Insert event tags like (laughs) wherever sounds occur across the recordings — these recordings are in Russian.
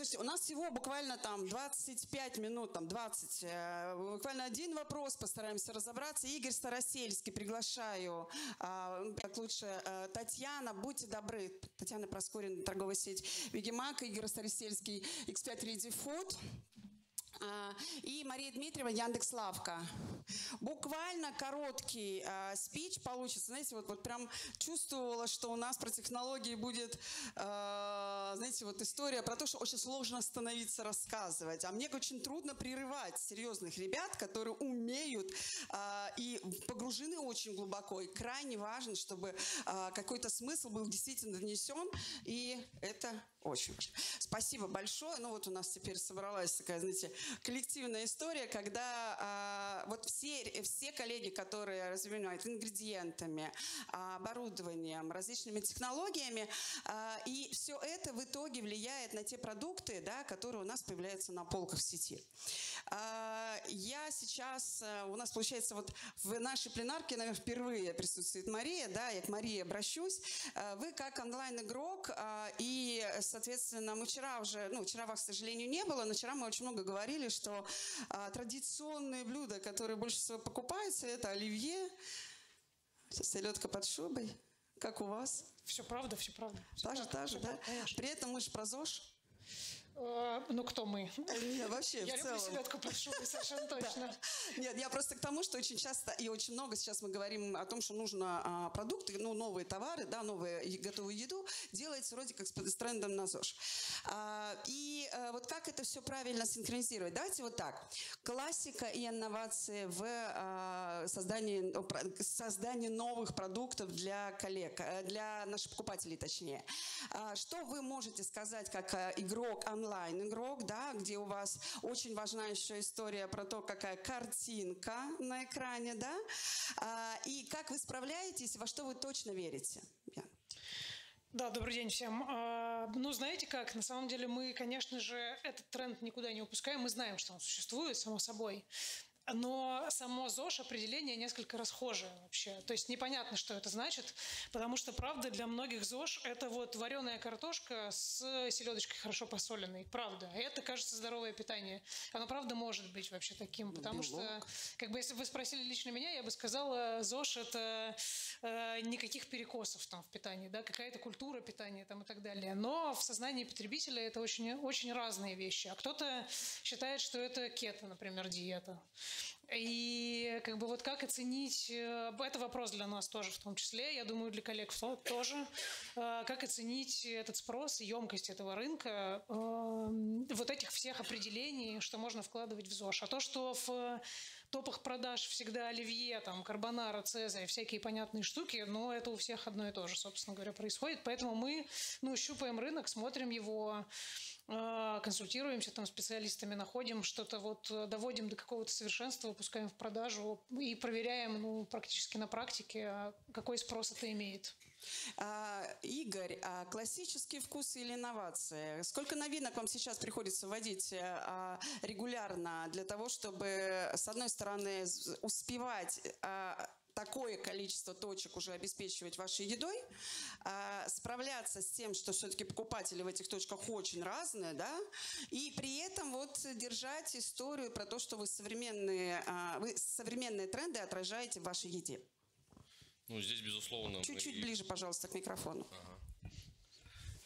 Слушайте, у нас всего буквально там 25 минут, там 20. э, Буквально один вопрос, постараемся разобраться. Игорь Старосельский, приглашаю. А, Как лучше, э, Татьяна, будьте добры. Татьяна Проскорина, торговая сеть Вегемак, Игорь Старосельский, X5 Ready Food. А, И Мария Дмитриева, Яндекс Лавка. Буквально короткий а, спич получится. Знаете, вот, вот прям чувствовала, что у нас про технологии будет, а, знаете, вот история про то, что очень сложно остановиться рассказывать. А мне очень трудно прерывать серьезных ребят, которые умеют а, и погружены очень глубоко. И крайне важно, чтобы а, какой-то смысл был действительно донесен. И это очень важно. Спасибо большое. Ну вот у нас теперь собралась такая, знаете, коллективная история, когда а, вот все, все коллеги, которые развивают ингредиентами, оборудованием, различными технологиями, а, и все это в итоге влияет на те продукты, да, которые у нас появляются на полках в сети. А, я сейчас, а, у нас получается вот в нашей пленарке, наверное, впервые присутствует Мария, да, я к Марии обращусь. А, Вы как онлайн-игрок, а, и, соответственно, мы вчера уже, ну, вчера вас, к сожалению, не было, но вчера мы очень много говорили, что а, традиционные блюда, которые больше всего покупаются, это оливье, селедка под шубой. Как у вас? Все правда, все правда. Всё Та же, правда, та же, да? конечно. При этом мы же про ЗОЖ. Э, Ну, кто мы? Не, вообще, Я в люблю целом. селедку под шубой, совершенно (laughs) точно. Нет, я просто к тому, что очень часто и очень много сейчас мы говорим о том, что нужно а, продукты, ну, новые товары, да, новую и готовую еду делать вроде как с, с трендом на ЗОЖ. А, и а, вот как это все правильно синхронизировать? Давайте вот так. Классика и инновации в а, создании, создании новых продуктов для коллег, э, для наших покупателей точнее. А, Что вы можете сказать как э, игрок, онлайн-игрок, да, где у вас очень важна еще история про то, какая картинка на экране, да, А, и как вы справляетесь, во что вы точно верите? Да, добрый день всем. А, Ну, знаете как, на самом деле мы, конечно же, этот тренд никуда не упускаем. Мы знаем, что он существует, само собой. Но само ЗОЖ определение несколько расхожее вообще. То есть непонятно, что это значит, потому что, правда, для многих ЗОЖ это вот вареная картошка с селедочкой хорошо посоленной. Правда. Это, кажется, здоровое питание. Оно, правда, может быть вообще таким, потому что, Белок. как бы, если бы вы спросили лично меня, я бы сказала, ЗОЖ это э, никаких перекосов там в питании, да, какая-то культура питания там и так далее. Но в сознании потребителя это очень, очень разные вещи. А кто-то считает, что это кето, например, диета. И как бы вот как оценить, э, это вопрос для нас тоже в том числе, я думаю, для коллег тоже, Э, как оценить этот спрос, емкость этого рынка, э, вот этих всех определений, что можно вкладывать в ЗОЖ. А то, что в топах продаж всегда оливье, там, карбонара, цезарь, всякие понятные штуки, но это у всех одно и то же, собственно говоря, происходит. Поэтому мы, ну, щупаем рынок, смотрим его, консультируемся там специалистами, находим что-то, вот э, доводим до какого-то совершенства, выпускаем в продажу и проверяем, ну, практически на практике, а какой спрос это имеет. А, Игорь, а классические вкусы или инновации? Сколько новинок вам сейчас приходится вводить э, а, регулярно для того, чтобы, с одной стороны, успевать а, такое количество точек уже обеспечивать вашей едой, а, справляться с тем, что все-таки покупатели в этих точках очень разные, да, и при этом вот держать историю про то, что вы современные, а, вы современные тренды отражаете в вашей еде. Ну, здесь, безусловно, Чуть-чуть мы- ближе, пожалуйста, к микрофону.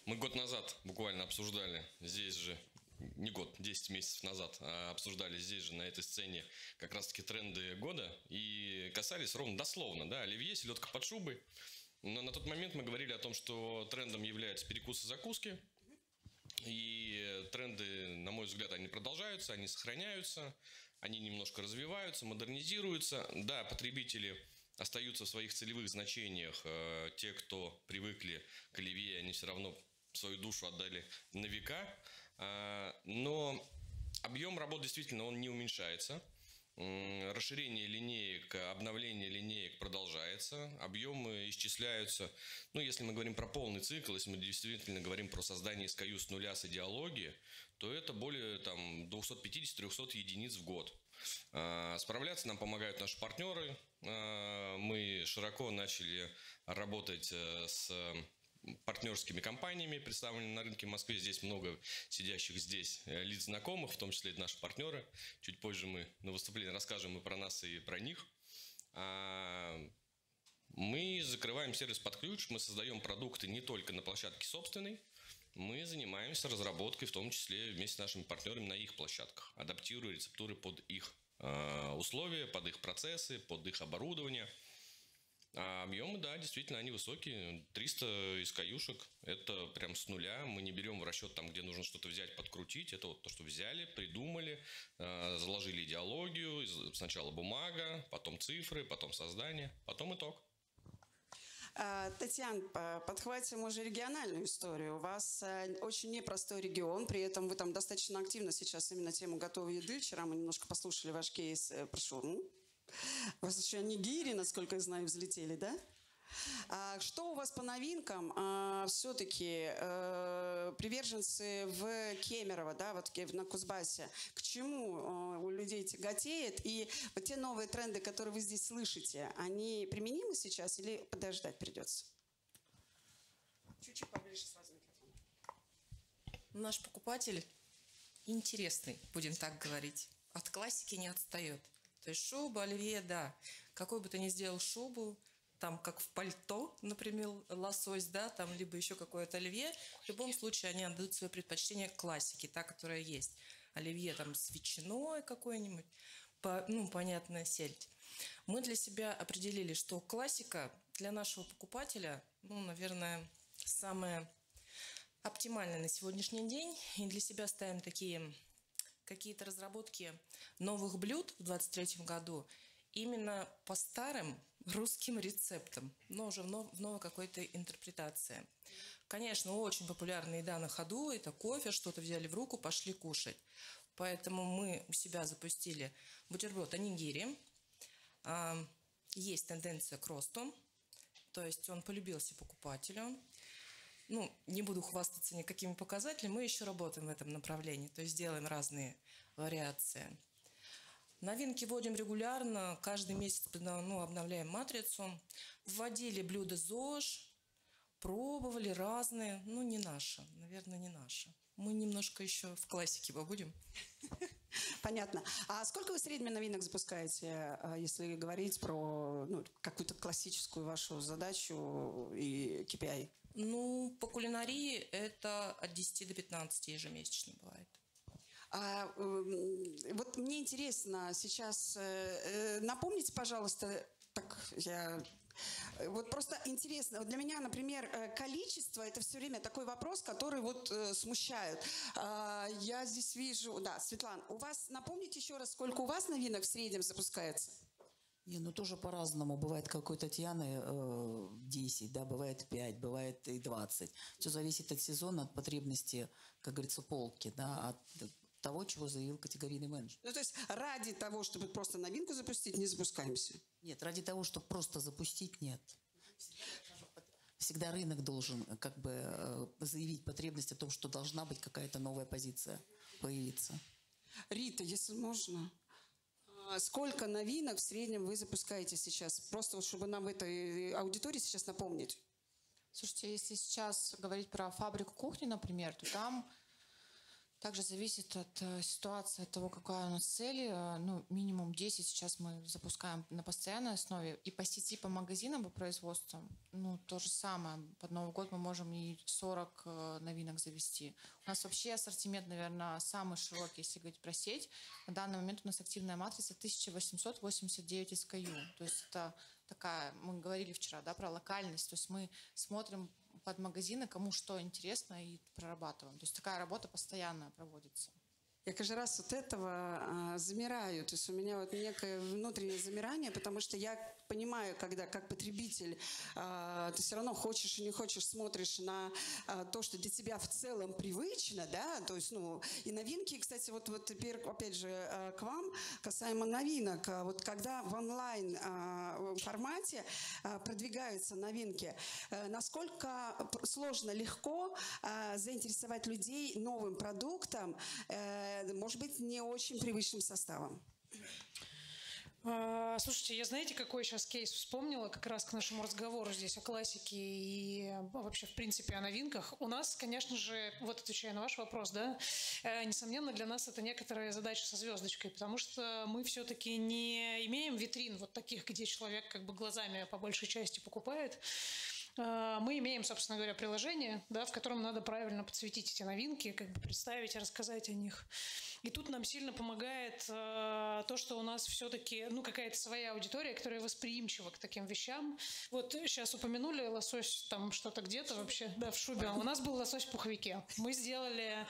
Мы год назад буквально обсуждали здесь же, не год, 10 месяцев назад, а обсуждали здесь же, на этой сцене, как раз-таки тренды года и касались ровно дословно, да, оливье, селедка под шубой. Но на тот момент мы говорили о том, что трендом являются перекусы закуски, и тренды, на мой взгляд, они продолжаются, они сохраняются, они немножко развиваются, модернизируются. Да, потребители остаются в своих целевых значениях. Э, Те, кто привыкли к оливье, они все равно свою душу отдали на века. Э, Но объем работ действительно он не уменьшается. Расширение линеек, обновление линеек продолжается, объемы исчисляются. Ну, если мы говорим про полный цикл, если мы действительно говорим про создание SKU с нуля с идеологии, то это более там, 250-300 единиц в год. А, Справляться нам помогают наши партнеры. А, Мы широко начали работать э, с партнерскими компаниями, представленными на рынке в Москве. Здесь много сидящих здесь э, лиц знакомых, в том числе и наши партнеры. Чуть позже мы на выступлении расскажем и про нас, и про них. А, мы закрываем сервис под ключ, мы создаем продукты не только на площадке собственной, мы занимаемся разработкой, в том числе вместе с нашими партнерами на их площадках, адаптируя рецептуры под их э, условия, под их процессы, под их оборудование. А объемы, да, действительно, они высокие. 300 SKU-шек – это прям с нуля. Мы не берем в расчет там, где нужно что-то взять, подкрутить. Это вот то, что взяли, придумали, э, заложили идеологию. Сначала бумага, потом цифры, потом создание, потом итог. А, Татьяна, подхватим уже региональную историю. У вас э, очень непростой регион, при этом вы там достаточно активно сейчас именно тему готовой еды. Вчера мы немножко послушали ваш кейс. Э, прошу. У вас еще нигири, насколько я знаю, взлетели, да? А что у вас по новинкам? А, все-таки э, приверженцы в Кемерово, да, вот на Кузбассе, к чему э, у людей тяготеет? И вот те новые тренды, которые вы здесь слышите, они применимы сейчас или подождать придется? Чуть-чуть поближе сразу микрофон. Наш покупатель интересный, будем так говорить. От классики не отстает. То есть шуба, оливье, да. Какой бы ты ни сделал шубу, там как в пальто, например, лосось, да, там либо еще какое-то оливье. В любом случае они отдают свое предпочтение классике, та, которая есть. Оливье там с ветчиной какой-нибудь, по, ну, понятная сельдь. Мы для себя определили, что классика для нашего покупателя, ну, наверное, самая оптимальная на сегодняшний день. И для себя ставим такие какие-то разработки новых блюд в 2023 году именно по старым русским рецептам, но уже в, нов, в новой какой-то интерпретации. Конечно, очень популярная еда на ходу – это кофе, что-то взяли в руку, пошли кушать. Поэтому мы у себя запустили бутерброд анигири. Есть тенденция к росту, то есть он полюбился покупателю. Ну, не буду хвастаться никакими показателями, мы еще работаем в этом направлении, то есть делаем разные вариации. Новинки вводим регулярно, каждый месяц ну, обновляем матрицу. Вводили блюда ЗОЖ, пробовали разные, ну не наши, наверное, не наши. Мы немножко еще в классике побудем. Понятно. А сколько вы средними новинок запускаете, а, если говорить про ну, какую-то классическую вашу задачу и KPI? Ну, по кулинарии это от 10 до 15 ежемесячно бывает. А, вот мне интересно сейчас, э, э, напомните, пожалуйста, так я вот просто интересно, вот для меня, например, э, количество – это все время такой вопрос, который вот э, смущает. А, я здесь вижу, да, Светлана, у вас, напомните еще раз, сколько у вас новинок в среднем запускается? Не, ну тоже по-разному. Бывает, как у Татьяны э, 10, да, бывает 5, бывает и 20. Все зависит от сезона, от потребности, как говорится, полки, да, от того, чего заявил категорийный менеджер. Ну, то есть ради того, чтобы просто новинку запустить, не запускаемся? Нет, ради того, чтобы просто запустить, нет. Всегда рынок должен э, как бы э, заявить потребность о том, что должна быть какая-то новая позиция появиться. Рита, если можно, сколько новинок в среднем вы запускаете сейчас? Просто вот чтобы нам этой аудитории сейчас напомнить. Слушайте, если сейчас говорить про фабрику кухни, например, то там также зависит от э, ситуации, от того, какая у нас цель. Э, ну, минимум 10 сейчас мы запускаем на постоянной основе. И по сети, по магазинам, по производству, ну, то же самое. Под Новый год мы можем и 40 э, новинок завести. У нас вообще ассортимент, наверное, самый широкий, если говорить про сеть. На данный момент у нас активная матрица 1889 SKU. То есть это такая, мы говорили вчера, да, про локальность. То есть мы смотрим под магазины, кому что интересно, и прорабатываем. То есть такая работа постоянная проводится. Я каждый раз от этого а, замираю. То есть у меня вот некое внутреннее замирание, потому что я понимаю, когда как потребитель а, ты все равно хочешь и не хочешь смотришь на а, то, что для тебя в целом привычно, да, то есть, ну, и новинки, кстати, вот, вот теперь, опять же, а, к вам, касаемо новинок, вот когда в онлайн формате продвигаются новинки, а, насколько сложно, легко заинтересовать людей новым продуктом, а, может быть, не очень привычным составом? А, слушайте, я знаете, какой сейчас кейс вспомнила как раз к нашему разговору здесь о классике и вообще, в принципе, о новинках. У нас, конечно же, вот отвечая на ваш вопрос, да, э, несомненно, для нас это некоторая задача со звездочкой, потому что мы все-таки не имеем витрин вот таких, где человек как бы глазами по большей части покупает. А, мы имеем, собственно говоря, приложение, да, в котором надо правильно подсветить эти новинки, как бы представить и рассказать о них. И тут нам сильно помогает э, то, что у нас все-таки ну, какая-то своя аудитория, которая восприимчива к таким вещам. Вот сейчас упомянули лосось там что-то где-то вообще, да, в шубе. А у нас был лосось в пуховике. Мы сделали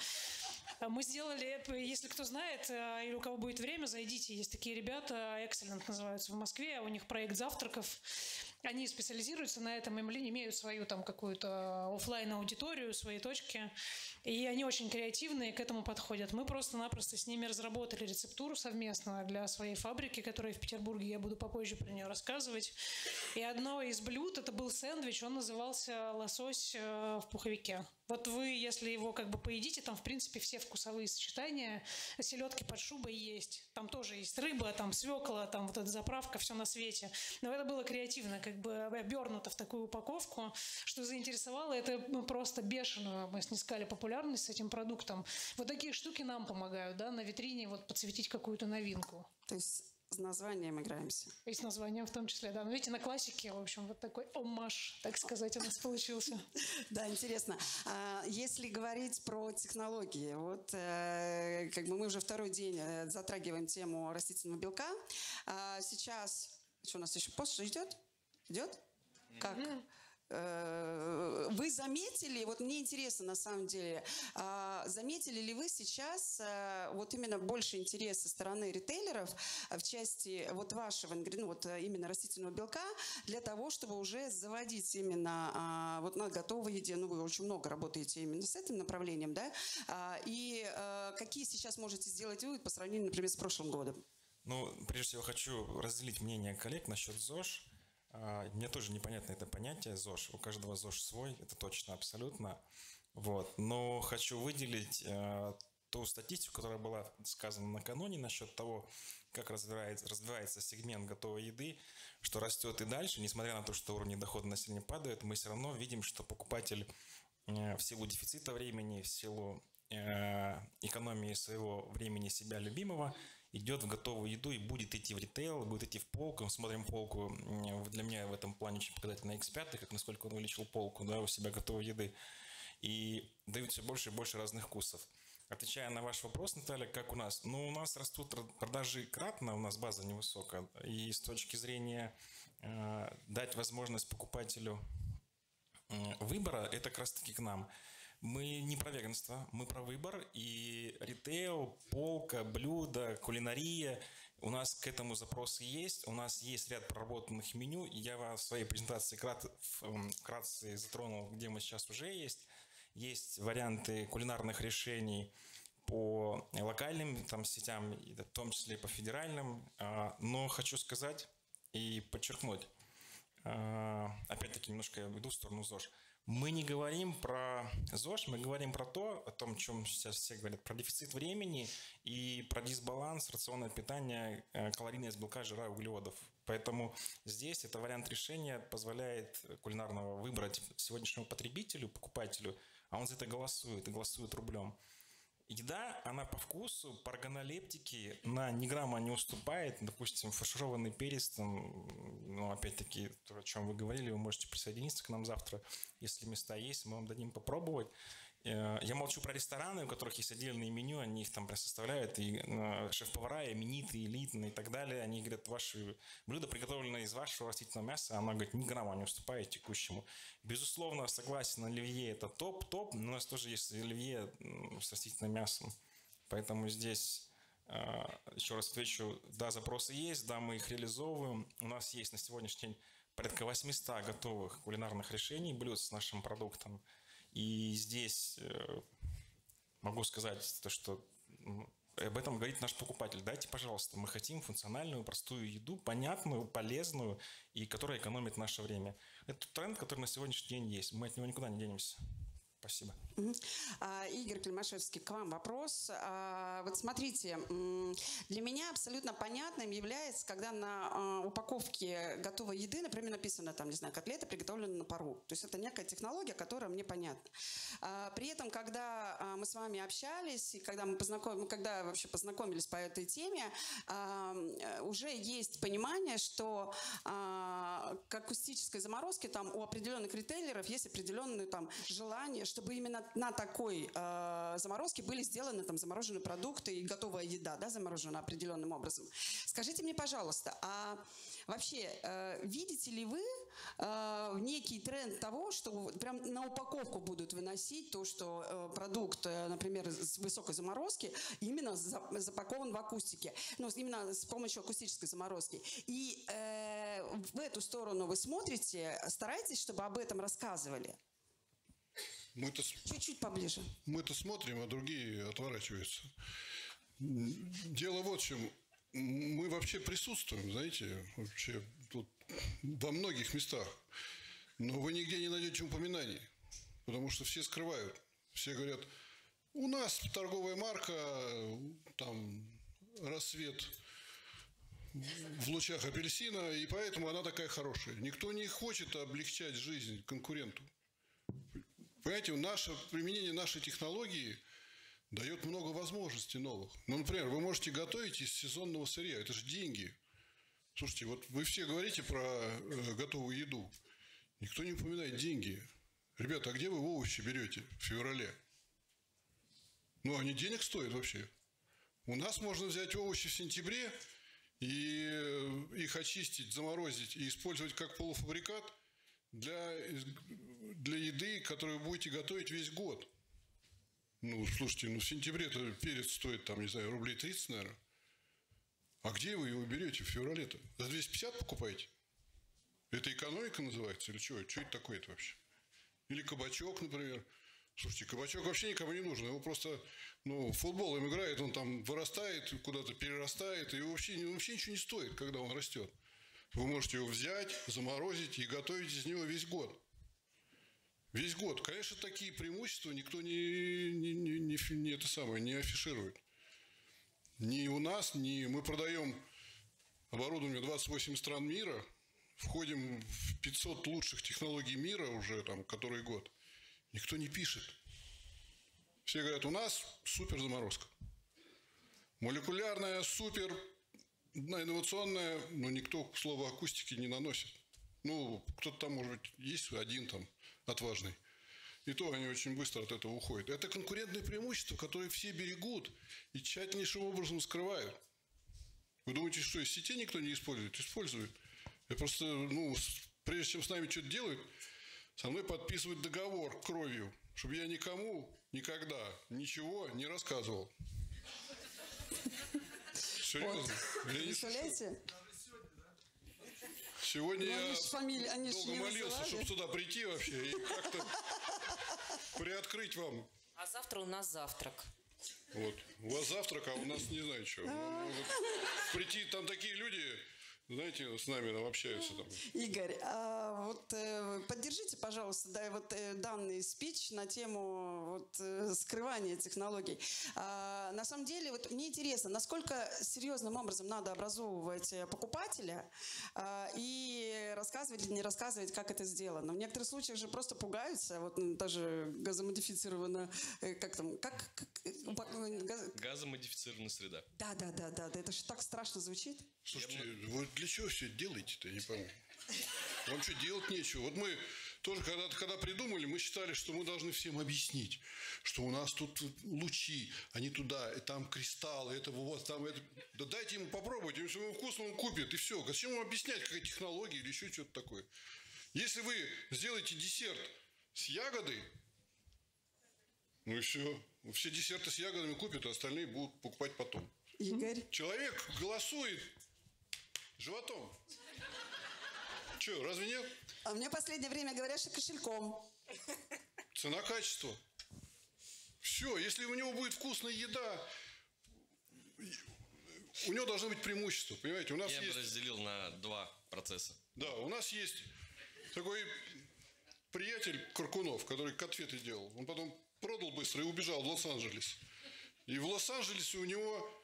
мы сделали, если кто знает, э, или у кого будет время, зайдите. Есть такие ребята, Excellent называются в Москве, у них проект завтраков. Они специализируются на этом, им имеют свою там какую-то офлайн аудиторию свои точки. И они очень креативные к этому подходят. Мы просто-напросто с ними разработали рецептуру совместно для своей фабрики, которая в Петербурге, я буду попозже про нее рассказывать. И одно из блюд, это был сэндвич, он назывался лосось э, в пуховике. Вот вы, если его как бы поедите, там, в принципе, все вкусовые сочетания селедки под шубой есть. Там тоже есть рыба, там свекла, там вот эта заправка, все на свете. Но это было креативно, как бы обернуто в такую упаковку, что заинтересовало это ну, просто бешеную. Мы снискали популярность с этим продуктом. Вот такие штуки нам помогают, да, на витрине вот подсветить какую-то новинку. То есть с названием играемся. И с названием в том числе, да. Но видите, на классике, в общем, вот такой омаш, так сказать, у нас получился. (laughs) Да, интересно. А, если говорить про технологии, вот э, как бы мы уже второй день э, затрагиваем тему растительного белка. А, сейчас, что у нас еще пост идет? Идет? Как? Э, вы заметили, вот мне интересно на самом деле, а, заметили ли вы сейчас э, вот именно больше интерес со стороны ритейлеров в части вот вашего, ну вот э, именно растительного белка для того, чтобы уже заводить именно а, вот на готовой еде, ну вы очень много работаете именно с этим направлением, да, а, и какие сейчас можете сделать вывод по сравнению, например, с прошлым годом? Ну, прежде всего хочу разделить мнение коллег насчет ЗОЖ. А, мне тоже непонятно это понятие ЗОЖ. У каждого ЗОЖ свой, это точно, абсолютно. Вот. Но хочу выделить э, ту статистику, которая была сказана накануне насчет того, как развивается, развивается сегмент готовой еды, что растет и дальше, несмотря на то, что уровни дохода населения падают, мы все равно видим, что покупатель э, в силу дефицита времени, в силу э, экономии своего времени себя любимого – идет в готовую еду и будет идти в ритейл, будет идти в полку. Мы смотрим полку. Для меня в этом плане очень показательно X5, как насколько он увеличил полку да, у себя готовой еды. И дают все больше и больше разных вкусов. Отвечая на ваш вопрос, Наталья, как у нас? Ну, у нас растут продажи кратно, у нас база невысокая. И с точки зрения э, дать возможность покупателю выбора, это как раз-таки к нам. Мы не про веганство, мы про выбор. И ритейл, полка, блюда, кулинария. У нас к этому запросы есть. У нас есть ряд проработанных меню. Я в своей презентации крат, вкратце затронул, где мы сейчас уже есть. Есть варианты кулинарных решений по локальным там, сетям, в том числе по федеральным. А, но хочу сказать и подчеркнуть, а, опять-таки немножко я иду в сторону ЗОЖ – мы не говорим про ЗОЖ, мы говорим про то, о том, о чем сейчас все говорят, про дефицит времени и про дисбаланс рационного питания, э, калорийность белка, жира, углеводов. Поэтому здесь это вариант решения позволяет кулинарного выбрать сегодняшнему потребителю, покупателю, а он за это голосует и голосует рублем. Еда, она по вкусу, по органолептике на ни грамма не уступает. Допустим, фаршированный перец, там, ну, опять-таки, то, о чем вы говорили, вы можете присоединиться к нам завтра, если места есть, мы вам дадим попробовать. Э, я молчу про рестораны, у которых есть отдельные меню, они их там прям составляют, и э, шеф-повара, именитые, элитные и так далее, они говорят, ваши блюда приготовлены из вашего растительного мяса, она говорит, ни грамма не уступает текущему. Безусловно, согласен, оливье это топ-топ, но у нас тоже есть оливье с растительным мясом, поэтому здесь э, еще раз отвечу, да, запросы есть, да, мы их реализовываем. У нас есть на сегодняшний день порядка 800 готовых кулинарных решений блюд с нашим продуктом. И здесь э, могу сказать то, что об этом говорит наш покупатель. Дайте, пожалуйста, мы хотим функциональную, простую еду, понятную, полезную и которая экономит наше время. Это тренд, который на сегодняшний день есть. Мы от него никуда не денемся. Спасибо. А, Игорь Климашевский, к вам вопрос. А, Вот смотрите, для меня абсолютно понятным является, когда на а, упаковке готовой еды, например, написано там, не знаю, котлета приготовлена на пару. То есть это некая технология, которая мне понятна. При этом, когда мы с вами общались, и когда мы познакомились, когда вообще познакомились по этой теме, э, уже есть понимание, что к акустической заморозке там у определенных ритейлеров есть определенные там желания, чтобы именно на такой э, заморозке были сделаны там замороженные продукты и готовая еда, да, заморожена определенным образом. Скажите мне, пожалуйста, а вообще э, видите ли вы э, некий тренд того, что прям на упаковку будут выносить то, что э, продукт, э, например, с высокой заморозки именно за- запакован в акустике, ну, именно с помощью акустической заморозки. И э, в эту сторону вы смотрите, стараетесь, чтобы об этом рассказывали? Мы-то, Чуть-чуть поближе. мы-то смотрим, а другие отворачиваются. Дело вот в чем. Мы вообще присутствуем, знаете, вообще тут во многих местах. Но вы нигде не найдете упоминаний. Потому что все скрывают. Все говорят, у нас торговая марка, там, рассвет в лучах апельсина, и поэтому она такая хорошая. Никто не хочет облегчать жизнь конкуренту. Понимаете, наше применение нашей технологии дает много возможностей новых. Ну, например, вы можете готовить из сезонного сырья. Это же деньги. Слушайте, вот вы все говорите про э, готовую еду. Никто не упоминает деньги. Ребята, а где вы овощи берете в феврале? Ну, они денег стоят вообще. У нас можно взять овощи в сентябре и э, их очистить, заморозить и использовать как полуфабрикат для, для еды, которую вы будете готовить весь год. Ну, слушайте, ну в сентябре-то перец стоит, там, не знаю, рублей 30, наверное. А где вы его берете в феврале-то? За 250 покупаете? Это экономика называется или что? Что это такое-то вообще? Или кабачок, например. Слушайте, кабачок вообще никому не нужен. Его просто, ну, футбол им играет, он там вырастает, куда-то перерастает, и вообще, вообще ничего не стоит, когда он растет. Вы можете его взять, заморозить и готовить из него весь год. Весь год. Конечно, такие преимущества никто не, не, не, не не это самое, не афиширует. Ни у нас, ни мы продаем оборудование в 28 стран мира, входим в 500 лучших технологий мира уже там который год. Никто не пишет. Все говорят, у нас супер заморозка. Молекулярная, супер, ну, инновационная, но никто слово акустики не наносит. Ну, кто-то там, может быть, есть один там отважный. И то они очень быстро от этого уходят. Это конкурентное преимущество, которое все берегут и тщательнейшим образом скрывают. Вы думаете, что из сети никто не использует? Использует. Я просто, ну, прежде чем с нами что-то делают, со мной подписывают договор кровью, чтобы я никому никогда ничего не рассказывал. Серьезно? Я. Представляете? Сегодня Ну, я они ж фамили- они ж долго не молился, называли. чтобы сюда прийти вообще и как-то приоткрыть вам. А завтра у нас завтрак. Вот. У вас завтрак, а у нас не знаю что. Ну, Прийти, там такие люди, знаете, с нами там общаются. Там. Игорь, а вот э, пожалуйста, да, вот э, данный спич на тему вот, э, скрывания технологий. А, на самом деле, вот мне интересно, насколько серьезным образом надо образовывать э, покупателя а, и рассказывать или не рассказывать, как это сделано. В некоторых случаях же просто пугаются, вот даже газомодифицированно, э, как там, как, как, газ- Газомодифицированная среда. да, да, да, да, да, это же так страшно звучит. Слушайте, вы для чего все это делаете-то, я не пойму. Вам что, делать нечего? Вот мы тоже когда-то, когда придумали, мы считали, что мы должны всем объяснить, что у нас тут лучи, они туда, и там кристаллы, это вот, там это. Да дайте ему попробовать, если ему вкусно, он купит, и все. Зачем ему объяснять, какая технология или еще что-то такое? Если вы сделаете десерт с ягодой, ну и все. Все десерты с ягодами купят, а остальные будут покупать потом. Игорь. Человек голосует животом. Че, разве нет? А мне последнее время говорят, что кошельком. Цена-качество. Все, если у него будет вкусная еда, у него должно быть преимущество, понимаете? У нас Я бы есть, разделил на два процесса. да, у нас есть такой приятель Каркунов, который конфеты делал. Он потом продал быстро и убежал в Лос-Анджелес. И в Лос-Анджелесе у него,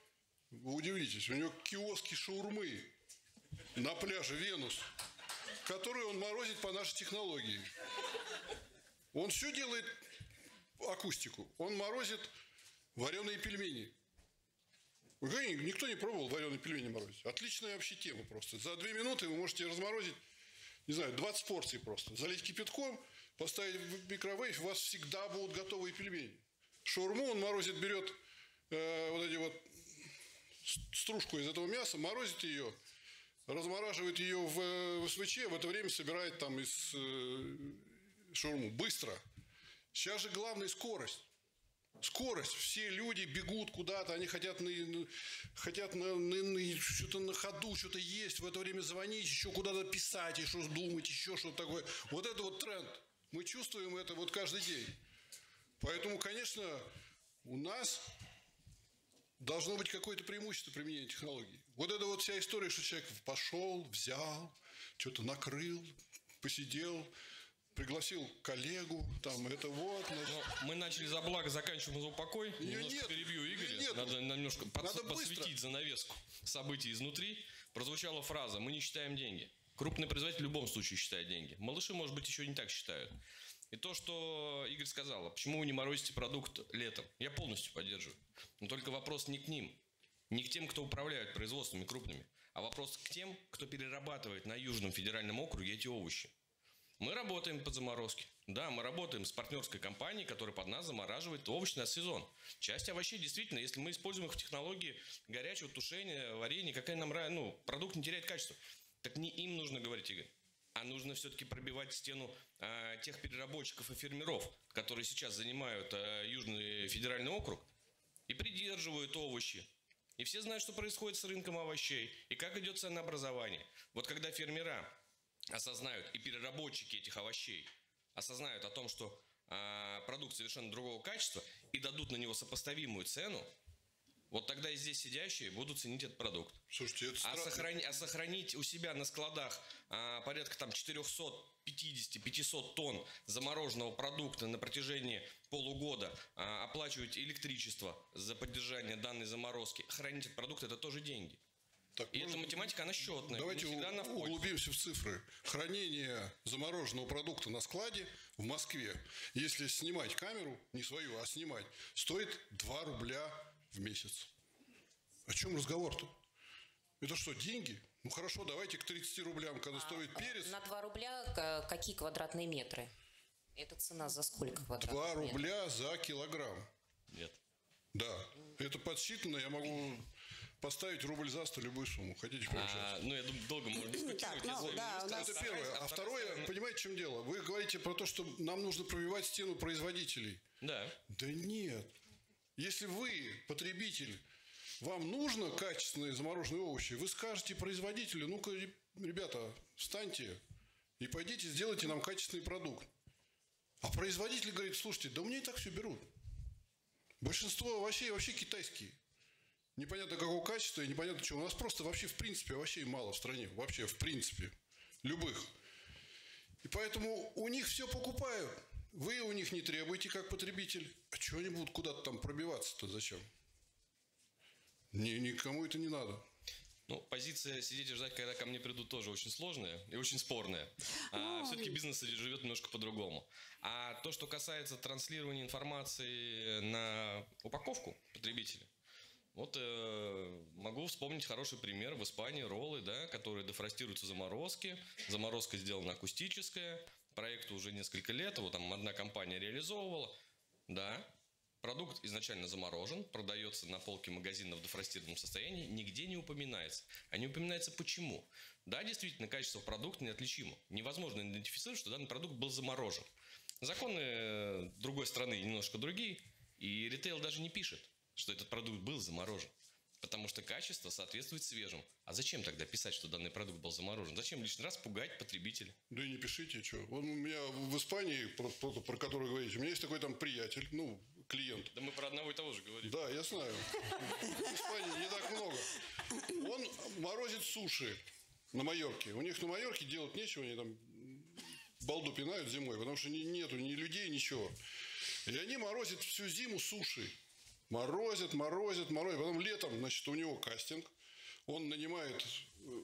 вы удивитесь, у него киоски шаурмы на пляже Венус, которые он морозит по нашей технологии. Он все делает акустику. Он морозит вареные пельмени. Никто не пробовал вареные пельмени морозить? Отличная вообще тема просто. За две минуты вы можете разморозить, не знаю, 20 порций просто. Залить кипятком, поставить в микровейв, у вас всегда будут готовые пельмени. Шаурму он морозит, берет э, вот эти вот стружку из этого мяса, морозит ее, размораживает ее в, в СВЧ, в это время собирает там из э, шаурму. Быстро. Сейчас же главная скорость. Скорость. Все люди бегут куда-то, они хотят, на, хотят на, на, на, что-то на ходу, что-то есть, в это время звонить, еще куда-то писать, еще думать, еще что-то такое. Вот это вот тренд. Мы чувствуем это вот каждый день. Поэтому, конечно, у нас должно быть какое-то преимущество применения технологий. Вот это вот вся история, что человек пошел, взял, что-то накрыл, посидел, пригласил коллегу, там, это вот. Значит. Но мы начали за благо, заканчиваем за упокой. Ее немножко нет, перебью Игоря. нет. Надо немножко под, Надо посвятить быстро. занавеску событий изнутри. Прозвучала фраза «Мы не считаем деньги». Крупный производитель в любом случае считает деньги. Малыши, может быть, еще не так считают. И то, что Игорь сказал, а почему вы не морозите продукт летом? Я полностью поддерживаю. Но только вопрос не к ним, не к тем, кто управляет производствами крупными, а вопрос к тем, кто перерабатывает на Южном федеральном округе эти овощи. Мы работаем под заморозки. Да, мы работаем с партнерской компанией, которая под нас замораживает овощи на сезон. Часть овощей действительно, если мы используем их в технологии горячего тушения, варенья, какая нам нравится, ну, продукт не теряет качество. Так не им нужно говорить, Игорь. А нужно все-таки пробивать стену а, тех переработчиков и фермеров, которые сейчас занимают а, Южный федеральный округ и придерживают овощи. И все знают, что происходит с рынком овощей и как идет ценообразование. Вот когда фермера осознают и переработчики этих овощей осознают о том, что а, продукт совершенно другого качества и дадут на него сопоставимую цену, вот тогда и здесь сидящие будут ценить этот продукт. Слушайте, это А, страшно. сохрани- а сохранить у себя на складах а, порядка там 450-500 тонн замороженного продукта на протяжении полугода, а, оплачивать электричество за поддержание данной заморозки, хранить этот продукт это тоже деньги. Так, И может, эта математика, она счетная. Давайте она в углубимся в цифры. Хранение замороженного продукта на складе в Москве, если снимать камеру, не свою, а снимать, стоит 2 рубля в месяц. О чем разговор-то? Это что, деньги? Ну хорошо, давайте к 30 рублям, когда стоит перец. На 2 рубля к- какие квадратные метры? Это цена за сколько квадратных 2 метров? рубля за килограмм. Нет. Да. Это подсчитано, я могу поставить рубль за 100 любую сумму. Хотите сейчас? А, ну, я думаю, долго можно дискутировать. Так, ну, да, нас- Это первое. А вторая второе, сторона- понимаете, в чем дело? Вы говорите про то, что нам нужно пробивать стену производителей. Да. Да нет. Если вы, потребитель, вам нужно качественные замороженные овощи, вы скажете производителю, ну-ка, ре- ребята, встаньте и пойдите, сделайте нам качественный продукт. А производитель говорит, слушайте, да меня и так все берут. Большинство овощей вообще китайские. Непонятно какого качества и непонятно чего. У нас просто вообще в принципе овощей мало в стране. Вообще в принципе. Любых. И поэтому у них все покупают. Вы у них не требуете, как потребитель. А чего они будут куда-то там пробиваться-то? Зачем? Ни, никому это не надо. Ну, позиция сидеть и ждать, когда ко мне придут, тоже очень сложная и очень спорная. А, все-таки бизнес живет немножко по-другому. А то, что касается транслирования информации на упаковку потребителя, вот э, могу вспомнить хороший пример. В Испании роллы, да, которые дефростируются в заморозке. Заморозка сделана акустическая. Проекту уже несколько лет. Его там одна компания реализовывала. Да, Продукт изначально заморожен, продается на полке магазина в дефростированном состоянии, нигде не упоминается. А не упоминается почему? Да, действительно, качество продукта неотличимо. Невозможно идентифицировать, что данный продукт был заморожен. Законы э, другой страны немножко другие, и ритейл даже не пишет, что этот продукт был заморожен. Потому что качество соответствует свежим. А зачем тогда писать, что данный продукт был заморожен? Зачем лишний раз пугать потребителя? Да и не пишите, что. Вон у меня в Испании, про, про, про который говорите, у меня есть такой там приятель, ну, клиент. Да мы про одного и того же говорим. Да, я знаю. В Испании не так много. Он морозит суши на Майорке. У них на Майорке делать нечего, они там балду пинают зимой, потому что не- нету ни людей, ничего. И они морозят всю зиму суши. Морозят, морозят, морозят. Потом летом, значит, у него кастинг. Он нанимает... э,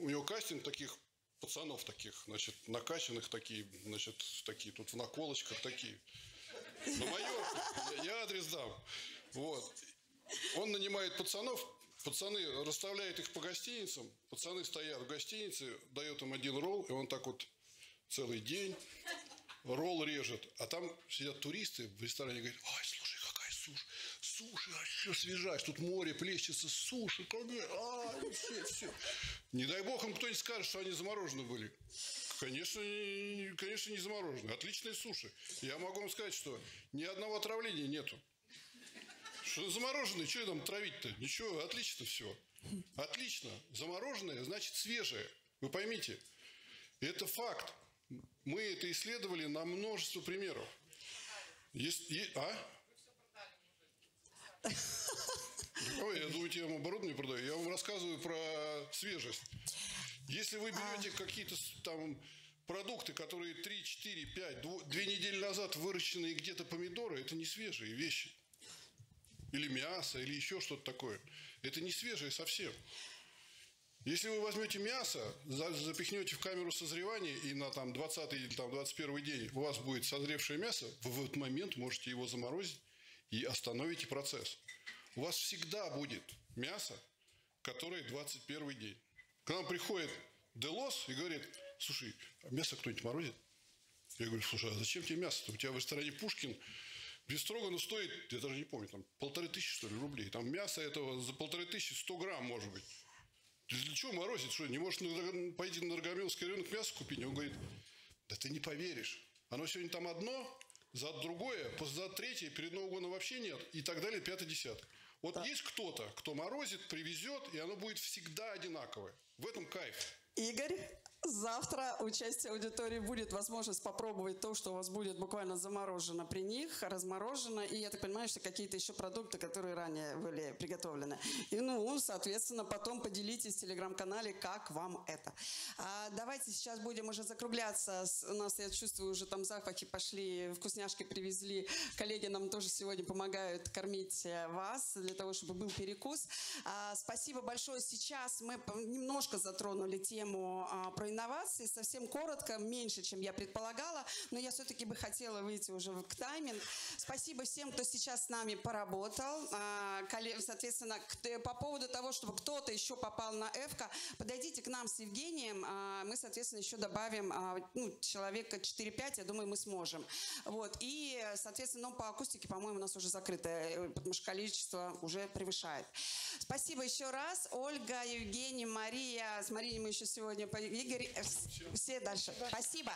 У него кастинг таких пацанов таких, значит, накачанных такие, значит, такие, тут в наколочках такие. На майорку. Я, адрес дам. Вот. Он нанимает пацанов, пацаны расставляет их по гостиницам, пацаны стоят в гостинице, дает им один ролл, и он так вот целый день ролл режет. А там сидят туристы в ресторане и говорят, ой, суши, суши, а еще свежаешь, тут море плещется, суши, конечно, а, все, все. Не дай бог им кто-нибудь скажет, что они заморожены были. Конечно, не- конечно, не заморожены. Отличные суши. Я могу вам сказать, что ни одного отравления нету. Что замороженные, что там травить-то? Ничего, отлично все. Отлично. Замороженное значит свежее. Вы поймите, это факт. Мы это исследовали на множество примеров. Есть, е- а? Ой, я думаю, я вам оборудование продаю. Я вам рассказываю про свежесть. Если вы берете какие-то с- там продукты, которые 3, 4, 5, 2 недели назад выращенные где-то помидоры, это не свежие вещи. Или мясо, или еще что-то такое. Это не свежее совсем. Если вы возьмете мясо, за- запихнете в камеру созревания, и на там 20 или там 21 день у вас будет созревшее мясо, вы в этот момент можете его заморозить и остановите процесс. У вас всегда будет мясо, которое 21 день. К нам приходит Делос и говорит, слушай, а мясо кто-нибудь морозит? Я говорю, слушай, а зачем тебе мясо-то? У тебя в ресторане Пушкин Бестрогану стоит, я даже не помню, там полторы тысячи, что ли, рублей. Там мясо этого за полторы тысячи 100 грамм, может быть. Для чего морозить? Что, не можешь пойти на Дорогомиловский рынок мясо купить? Он говорит, да ты не поверишь. Оно сегодня там одно, за другое, за третье, перед Новым годом вообще нет. И так далее, пятый, десятый. Вот есть кто-то, кто морозит, привезет, и оно будет всегда одинаковое. В этом кайф. Игорь, завтра участие аудитории будет возможность попробовать то, что у вас будет буквально заморожено при них, разморожено, и я так понимаю, что какие-то еще продукты, которые ранее были приготовлены. И, ну, соответственно, потом поделитесь в телеграм-канале, как вам это. А давайте сейчас будем уже закругляться. У нас, я чувствую, уже там запахи пошли, вкусняшки привезли. Коллеги нам тоже сегодня помогают кормить э, вас для того, чтобы был перекус. А, Спасибо большое. Сейчас мы немножко затронули тему а, инновации, совсем коротко, меньше, чем я предполагала, но я все-таки бы хотела выйти уже к тайминг. Спасибо всем, кто сейчас с нами поработал. А, Соответственно, по поводу того, чтобы кто-то еще попал на ЭФКО, подойдите к нам с Евгением, а, мы, соответственно, еще добавим а, ну, человека 4-5, я думаю, мы сможем. Вот. И, соответственно, по акустике, по-моему, у нас уже закрыто, э, потому что количество уже превышает. Спасибо еще раз. Ольга, Евгений, Мария. С Марией мы еще сегодня... по- Игорь, э, все дальше. Спасибо.